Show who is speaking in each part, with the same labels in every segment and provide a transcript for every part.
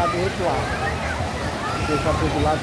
Speaker 1: lá do outro lado. Porque já foi do lado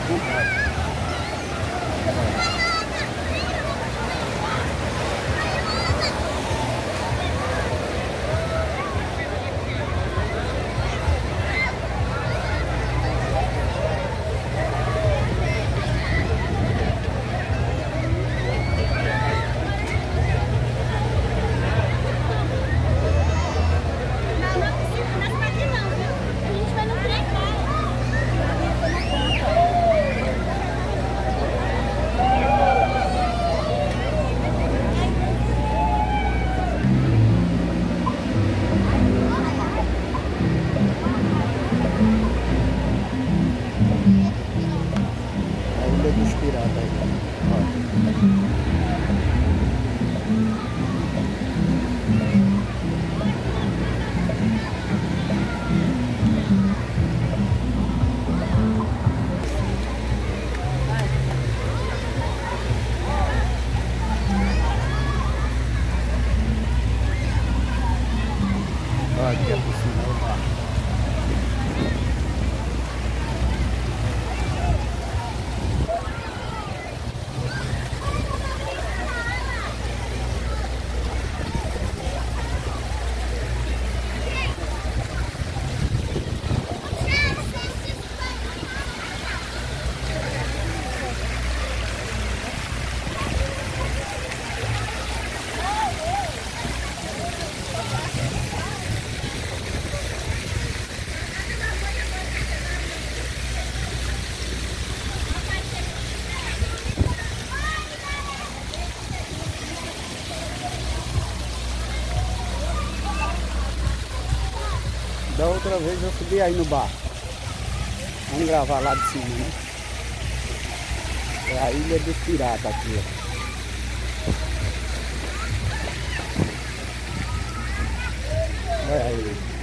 Speaker 1: Thank you. Da outra vez eu subi aí no bar. Vamos gravar lá de cima, né? É a ilha dos piratas aqui, ó. Olha aí.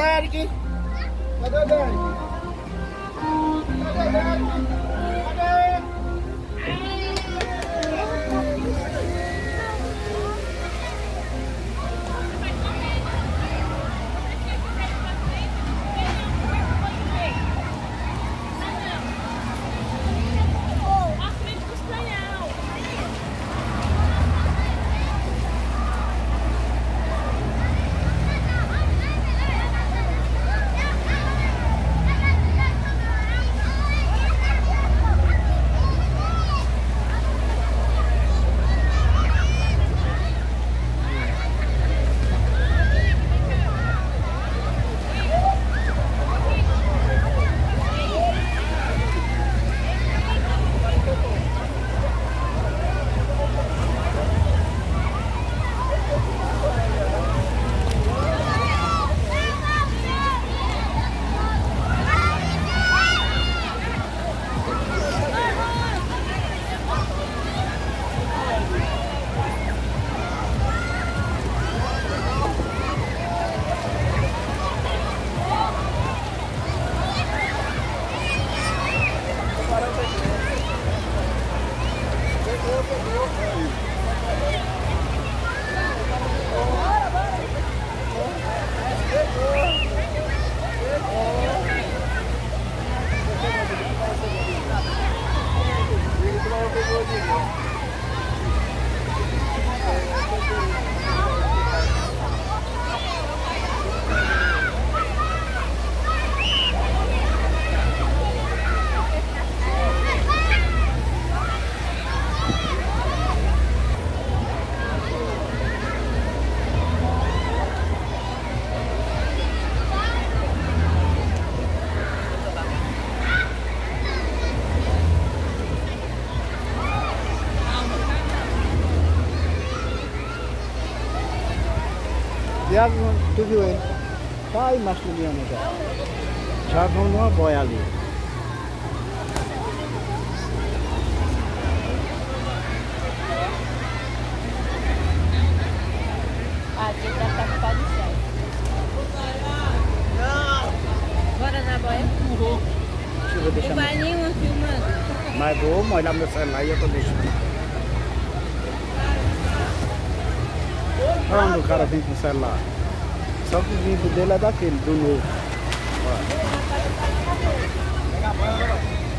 Speaker 2: Daddy. Let go, Daddy.
Speaker 1: Tiago, tu viu ele? Tá aí masculino já. Já vão numa boia ali.
Speaker 2: Ah, tem que estar ocupado de céu. Bora na boia? Não vai nenhuma filmando.
Speaker 1: Mas vou molhar meu celular e eu tô deixando. quando o cara vem com o celular. Só que o vivo dele é daquele, do novo. Olha.